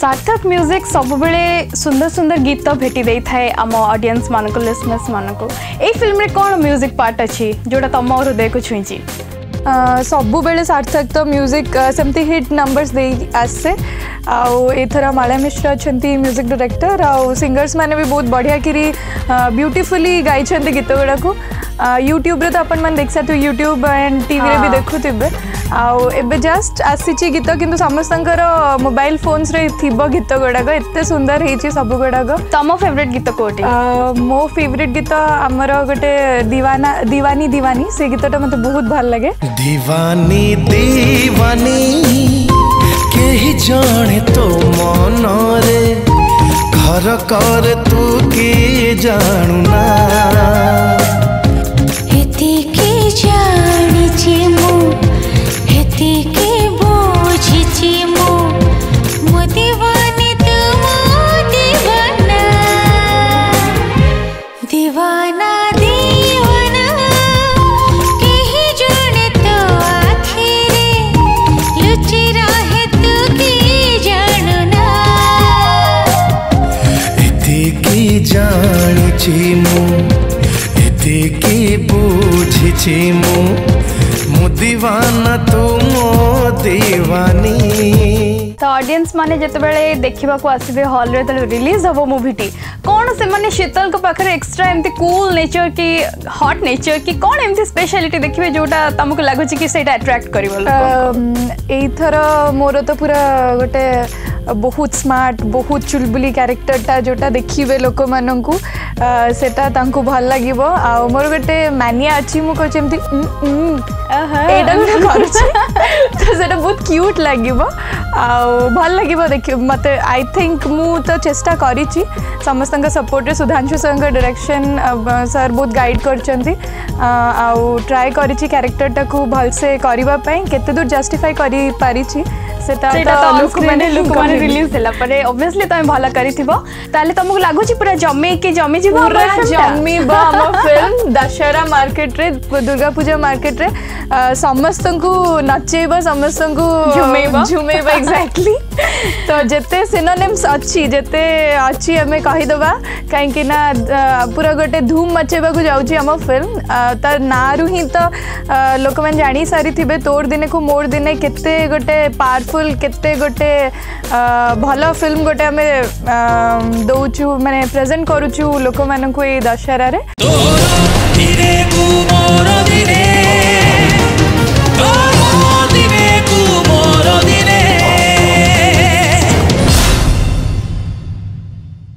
सार्थक म्यूजिक सब सुंदर सुंदर गीत भेटी दे थाए आम ऑडियंस मान लिस्नर्स लिसनर्स मान फिल्म कौन म्यूजिक पार्ट अच्छी जोटा तुम हृदय को छुई सबुबले सार्थक तो म्यूजिक सेमती हिट नंबर्स दे आसे आउ माला मिश्रा अच्छा म्यूजिक डायरेक्टर आउ सिंगर्स मैंने भी बहुत बढ़िया कि ब्यूटीफुली गाई गीत गुड़ाक ୟୁଟ୍ୟୁବ୍ରେ ତ ଆପଣମାନେ ଦେଖିସାରିଥିବେ ୟୁଟ୍ୟୁବ୍ ଆଣ୍ଡ ଟିଭିରେ ବି ଦେଖୁଥିବେ ଆଉ ଏବେ ଜଷ୍ଟ ଆସିଛି ଗୀତ କିନ୍ତୁ ସମସ୍ତଙ୍କର ମୋବାଇଲ ଫୋନ୍ସରେ ଥିବ ଗୀତ ଗୁଡ଼ାକ ଏତେ ସୁନ୍ଦର ହେଇଛି ସବୁ ଗୁଡ଼ାକ ତମ ଫେଭରେଟ୍ ଗୀତ କେଉଁଠି ମୋ ଫେଭରେଟ୍ ଗୀତ ଆମର ଗୋଟେ ଦିୱାନା ଦିୱାନି ଦିୱାନି ସେ ଗୀତଟା ମୋତେ ବହୁତ ଭଲ ଲାଗେ ଦିୱାନି ଦିୱାନି କେହି ଜଣେ ତୋ ମନରେ ଘର କର ତୁ କି ଜାଣୁନା মু এতিকি বুঝিছি মু মু দিওয়ানা তু মো দিওয়ানি ତ ଅଡିଏନ୍ସ ମାନେ ଯେତେବେଳେ ଦେଖିବାକୁ ଆସିବେ ହଲ୍ରେ ଯେତେବେଳେ ରିଲିଜ୍ ହେବ ମୁଭିଟି କ'ଣ ସେମାନେ ଶୀତଲଙ୍କ ପାଖରେ ଏକ୍ସଟ୍ରା ଏମିତି କୁଲ୍ ନେଚର୍ କି ହଟ୍ ନେଚର୍ କି କ'ଣ ଏମିତି ସ୍ପେଶାଲିଟି ଦେଖିବେ ଯେଉଁଟା ତମକୁ ଲାଗୁଛି କି ସେଇଟା ଆଟ୍ରାକ୍ଟ କରିବ ଏଇଥର ମୋର ତ ପୁରା ଗୋଟେ ବହୁତ ସ୍ମାର୍ଟ ବହୁତ ଚୁଲବୁଲି କ୍ୟାରେକ୍ଟରଟା ଯେଉଁଟା ଦେଖିବେ ଲୋକମାନଙ୍କୁ ସେଟା ତାଙ୍କୁ ଭଲ ଲାଗିବ ଆଉ ମୋର ଗୋଟେ ମାନିଆ ଅଛି ମୁଁ କହୁଛି ଏମିତି ଏଇଟା ଗୋଟେ କରୁଛି ତ ସେଟା ବହୁତ କ୍ୟୁଟ୍ ଲାଗିବ ଆଉ ଭଲ ଲାଗିବ ଦେଖିବ ମୋତେ ଆଇ ଥିଙ୍କ ମୁଁ ତ ଚେଷ୍ଟା କରିଛି ସମସ୍ତଙ୍କ ସପୋର୍ଟରେ ସୁଧାଂଶୁ ସାର୍ଙ୍କ ଡିରେକ୍ସନ୍ ସାର୍ ବହୁତ ଗାଇଡ଼ କରିଛନ୍ତି ଆଉ ଟ୍ରାଏ କରିଛି କ୍ୟାରେକ୍ଟରଟାକୁ ଭଲସେ କରିବା ପାଇଁ କେତେ ଦୂର ଜଷ୍ଟିଫାଏ କରିପାରିଛି সেটা লুক মানে লুক মানে রিলিজ হেলা পরে অবভিয়াসলি তুমি ভালো করিথিব তাহলে তোমাকে লাগুছি পুরা জমে কি জমি যাব পুরা জমিব আমার ফিল্ম দশহরা মার্কেট রে দুর্গা পূজা মার্কেট রে ସମସ୍ତଙ୍କୁ ନଚେଇବ ସମସ୍ତଙ୍କୁ ଝୁମେଇବ ଝୁମେଇବ ଏକ୍ଜାକ୍ଟଲି ତ ଯେତେ ସିନୋନିମ୍ସ ଅଛି ଯେତେ ଅଛି ଆମେ କହିଦେବା କାହିଁକି ନା ପୁରା ଗୋଟେ ଧୁମ୍ ମଚେଇବାକୁ ଯାଉଛି ଆମ ଫିଲ୍ମ ତା ନାଁରୁ ହିଁ ତ ଲୋକମାନେ ଜାଣିସାରିଥିବେ ତୋର ଦିନେକୁ ମୋର ଦିନେ କେତେ ଗୋଟେ ପାର୍ଟ हेल्पफुल के गोटे भल फिल्म गोटे आम दौचु मानने प्रेजेंट करूचु लोक मानक दशहर